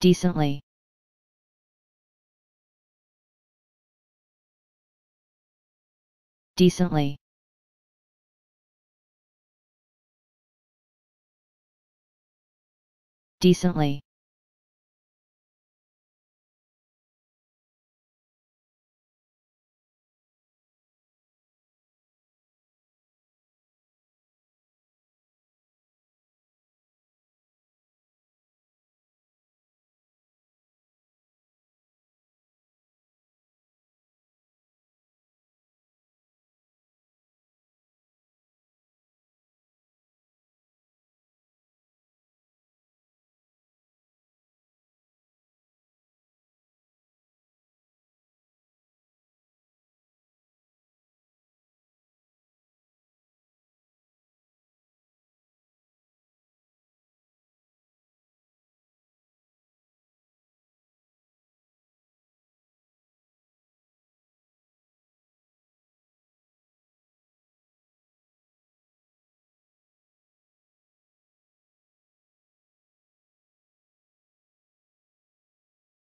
decently. Decently. Decently.